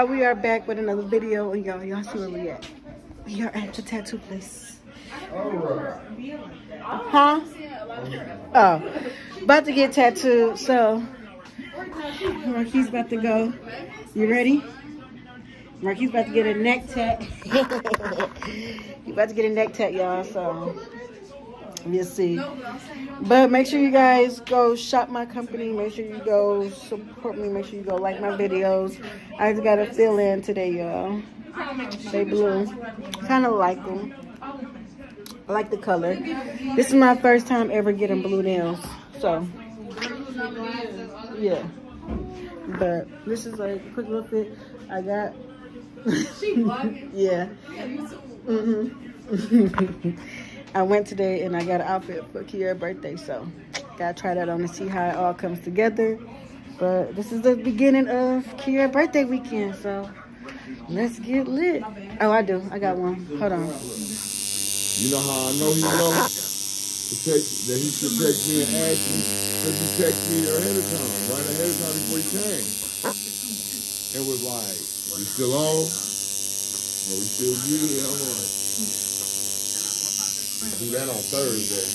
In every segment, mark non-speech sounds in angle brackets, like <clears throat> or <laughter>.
we are back with another video and y'all. Y'all see where we at. We are at the tattoo place. Huh? Oh. About to get tattooed so. Marquis about to go. You ready? Marquis about to get a neck tat. <laughs> He about to get a neck tat y'all so We'll see. But make sure you guys go shop my company. Make sure you go support me. Make sure you go like my videos. I just got to fill in today, y'all. They blue. Kind of like them. I like the color. This is my first time ever getting blue nails. So, yeah. But this is like a quick little fit. I got... <laughs> yeah. Mm-hmm. <laughs> I went today and I got an outfit for Kiara's birthday, so gotta try that on to see how it all comes together. But this is the beginning of Kiara's birthday weekend, so let's get lit. Oh, I do. I got one. Hold on. You know how I know he knows? Text, that he should text me and ask me, because he text me ahead of time, right ahead of time before he came. And was like, we still on? Are we still good? I'm like, do that on Thursday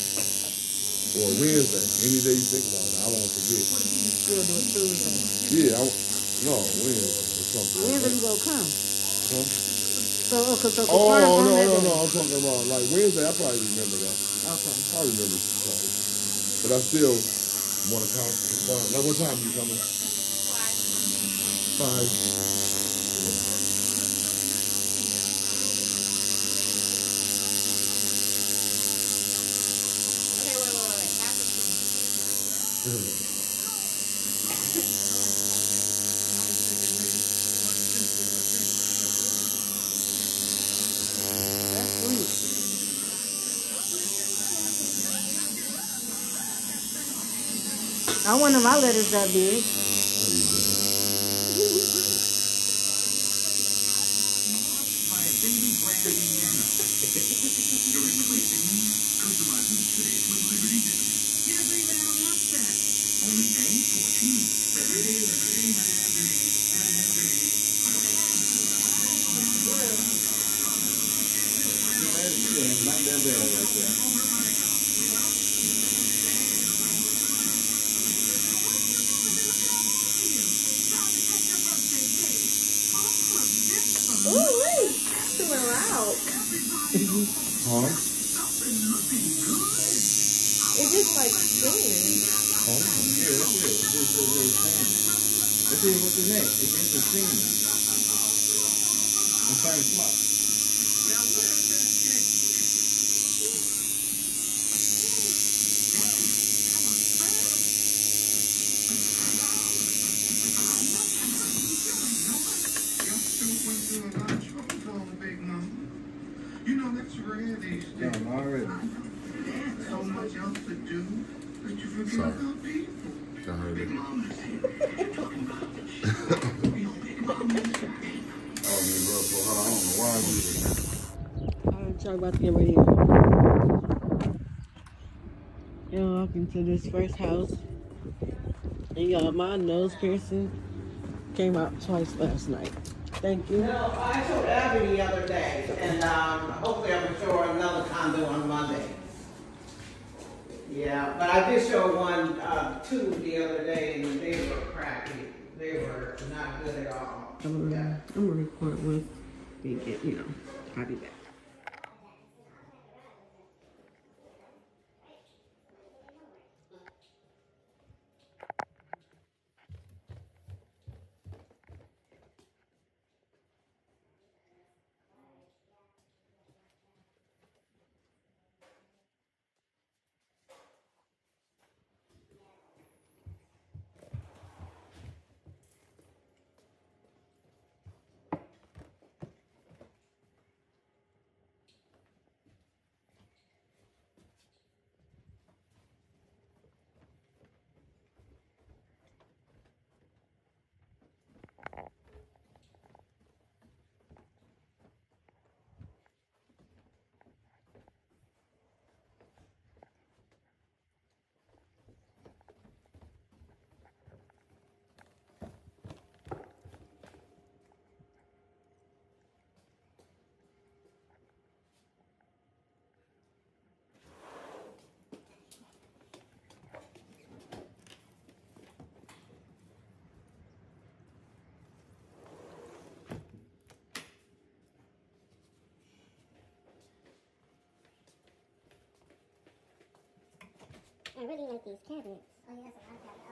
or Wednesday. Any day you think about it, I won't forget. What if you Still do it Tuesday. Yeah, I, no, Wednesday or something. Wednesday you gonna come? Huh? So, okay, so Oh, oh no, no, no, no, I'm talking about like Wednesday, I probably remember that. Okay. I remember probably. But I still want to come. Now, what time you coming? Five. I want one of my letters that big. Only 14 Let's see what's the next. It's interesting. The same spot. You know that's rare these Yeah, days. I'm already. So much else to do that you forget Sorry. about people. I heard it. Oh, man, bro, for her, I don't know why I do this. Alright, y'all about to get ready. Y'all walking to this first house. And y'all, my nose piercing came out twice last night. Thank you. No, I showed Abby the other day, and um, hopefully I will show her another condo on Monday. Yeah, but I did show one, uh, two the other day, and they were crappy. They were not good at all. I'm Yeah. gonna, I'm gonna record with me get, you know, I'll be back. I really like these cabinets. Oh, yeah, that's a lot of cabinets.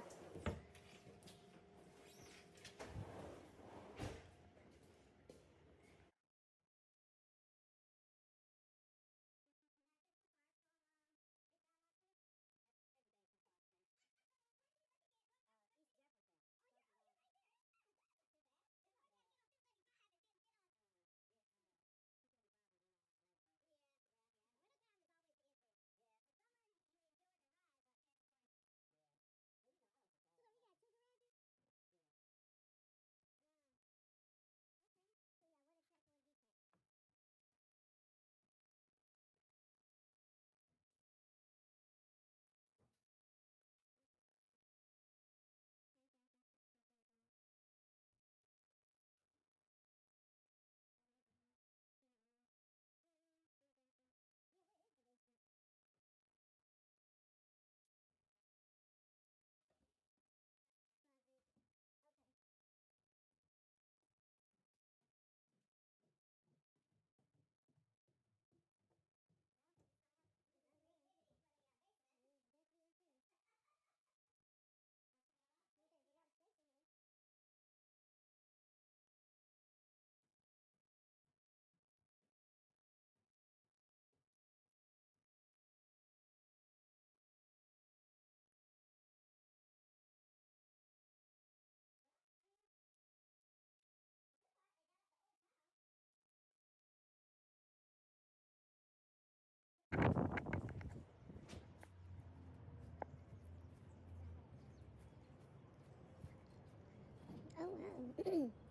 Oh, <clears throat> wow.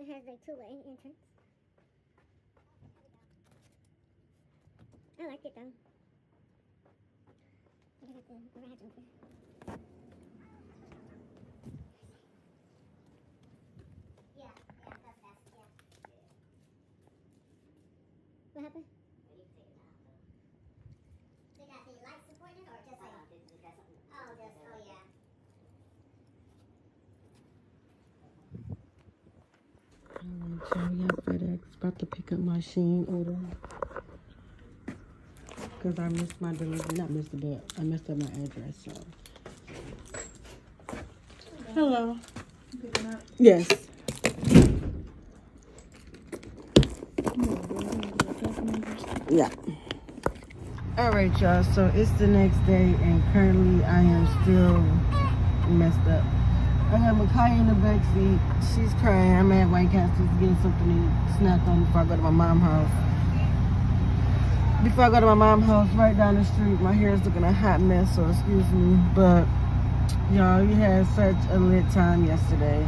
It has a two-way entrance. I like it though. Look at the garage. Yeah, yeah, that's best, yeah. What happened? They got the light supported or just like? Oh, just, oh yeah. Alright, y'all, we got FedEx. About to pick up my SHEIN order. Because I missed my delivery. Not missed it, but I messed up my address, so. Hello. Yes. Yeah. Alright, y'all. So it's the next day, and currently I am still messed up. I got Makai in the back seat. She's crying. I'm at White Castle's getting something to snack on before I go to my mom's house. Before I go to my mom's house, right down the street, my hair is looking a hot mess, so excuse me. But y'all, we had such a lit time yesterday.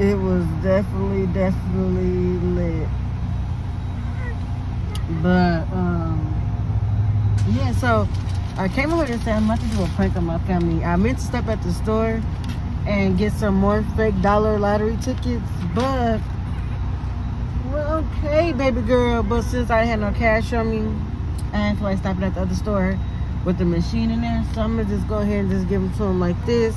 It was definitely, definitely lit. But um, yeah, so I came over to say I'm about to do a prank on my family. I meant to stop at the store and get some more fake dollar lottery tickets, but well, okay, baby girl. But since I had no cash on me, I feel like stopping at the other store with the machine in there. So I'm gonna just go ahead and just give them to him like this.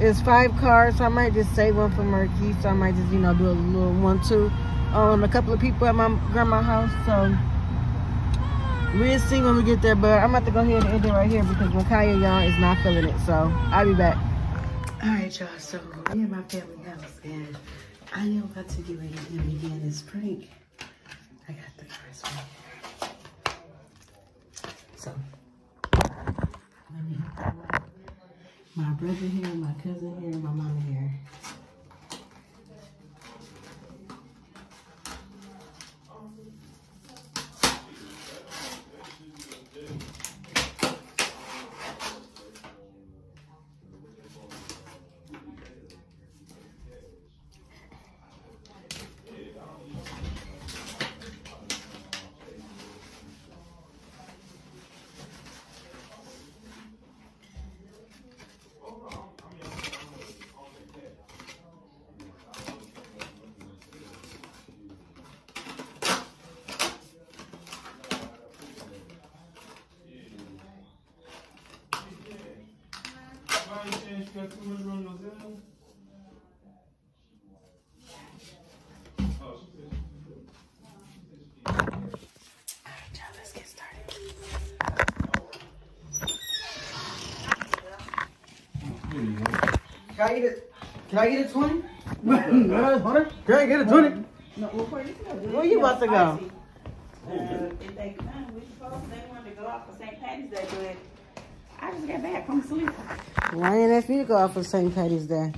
It's five cards, so I might just save one for Murky. So I might just, you know, do a little one, two on a couple of people at my grandma's house. So we'll see when we get there, but I'm about to go ahead and end it right here because Makaya, y'all, is not feeling it. So I'll be back. All right, y'all. So we at my family house, and I am about to get ready to begin this prank. I got the first one. So, let me my brother here, my cousin here, my mama here. got too much on your Zoom? Oh, she said she did. Let's get started. Can I get it? Can I get a 20? Can I get a 20? Where you about to go? Uh, if they come, we supposed they wanted to go off for St. Patty's Day, but I just got back from sleep. Why ain't asked me to go out for St. Patty's Day?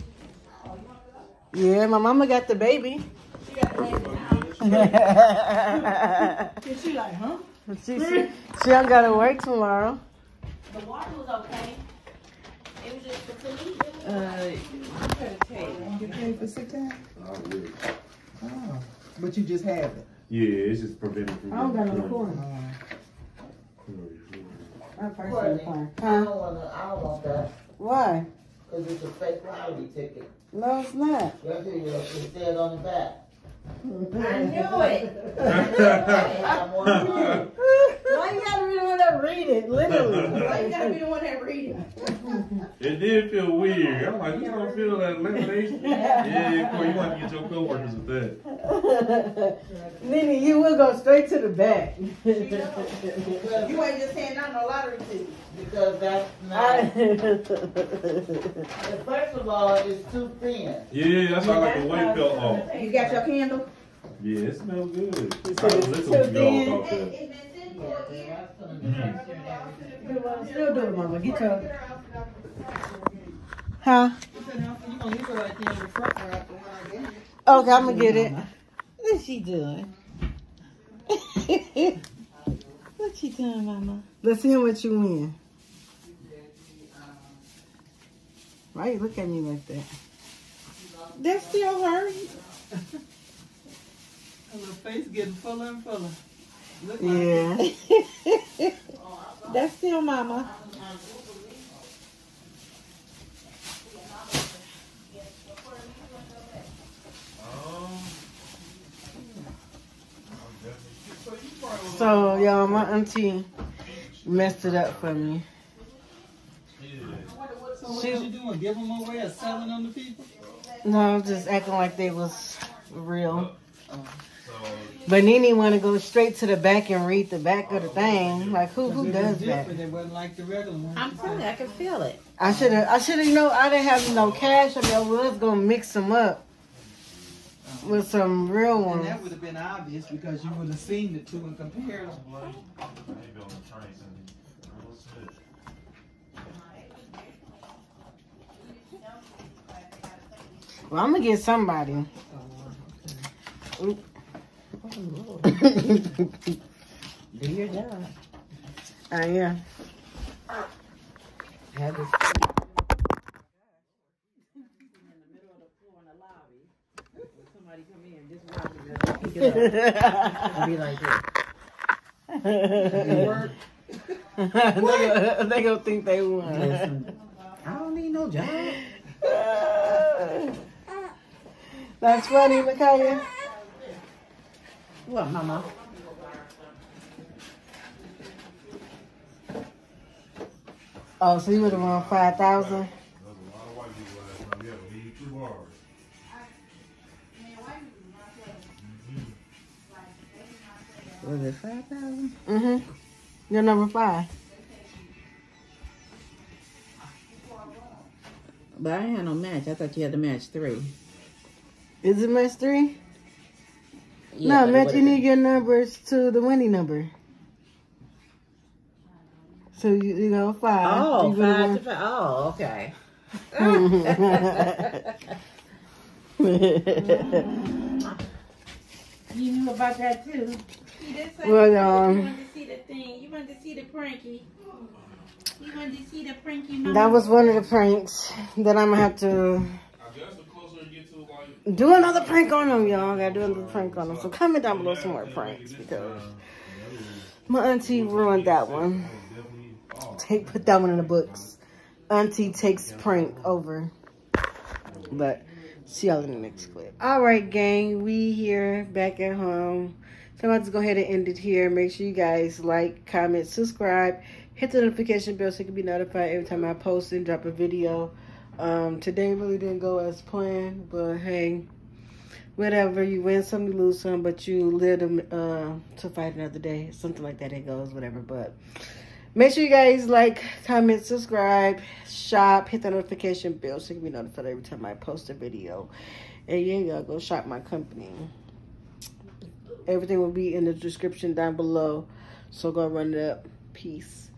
Yeah, my mama got the baby. She got the baby now. <laughs> she, she like, huh? she, she don't gotta work tomorrow. The water was okay. It was just the food. Uh, you paid for sick time? Oh, but you just have it. Yeah, it's just preventing from. I don't got no corn. I personally fine. I Huh? don't wanna, I don't want that, Why? cause it's a fake lottery ticket. No, it's not. Right here, it says on the back. I knew it. <laughs> I'm one. Why you gotta be the read it? Literally. <laughs> Why you gotta be the one that read it? It did feel weird. I'm like, you don't feel that elimination? <laughs> Yeah, boy, you want to get your coworkers with that. <laughs> Nene, you will go straight to the back. You ain't just saying not no lottery ticket. because that's not, first of all, it's too thin. Yeah, that's why like the weight felt off. You got your candle? Yeah, it smells good. I said was it's too thin. About that. Still do it, mama. Get your. Huh? Okay, I'm gonna get it. What's she doing? <laughs> what she doing, mama? Let's see what you win. Why you look at me like that? That's still her. Her <laughs> face getting fuller and fuller. Look Yeah. <laughs> That's still mama. So, y'all, my auntie messed it up for me. So what is you doing? Give them away or selling them to people? No, just acting like they was real. Oh. But Nene want to go straight to the back and read the back of the thing. Like, who who It does that? It wasn't like the regular one. I'm telling you, I can feel it. I should have, I should have, you know, I didn't have no cash. I mean, I was gonna mix them up with some real And ones. that would have been obvious because you would have seen the two and compared them. Well, I'm gonna get somebody. Oh, Oop. Do your job. I am. Have this. Somebody come in, just watching us pick it up and be like this. they, they gonna think they won. Listen, I don't need no job. <laughs> That's funny, Micaiah. What, mama? Oh, so you would have won five thousand. Was it five thousand? Mm-hmm. You're number five. But I had no match. I thought you had to match three. Is it match three? Yeah, no, but it match. You would've need your numbers to the winning number. So you, you go five. Oh, You five to five. Oh, okay. <laughs> You knew about that too. You did say Well, you um, wanted to see the thing. You wanted to see the pranky. You wanted to see the pranky. Mama. that was one of the pranks that I'm gonna have to do another prank on them, y'all. Gotta do another prank on them. So comment down below some more pranks because my auntie ruined that one. Take put that one in the books. Auntie takes prank over. But see y'all in the next clip. All right, gang, we here back at home. So I'm about to go ahead and end it here. Make sure you guys like, comment, subscribe, hit the notification bell so you can be notified every time I post and drop a video. Um, today really didn't go as planned, but hey, whatever. You win some, you lose some, but you live uh, to fight another day. Something like that. It goes, whatever. But make sure you guys like, comment, subscribe, shop, hit the notification bell so you can be notified every time I post a video. And yeah, y'all go shop my company. Everything will be in the description down below. So go run it up. Peace.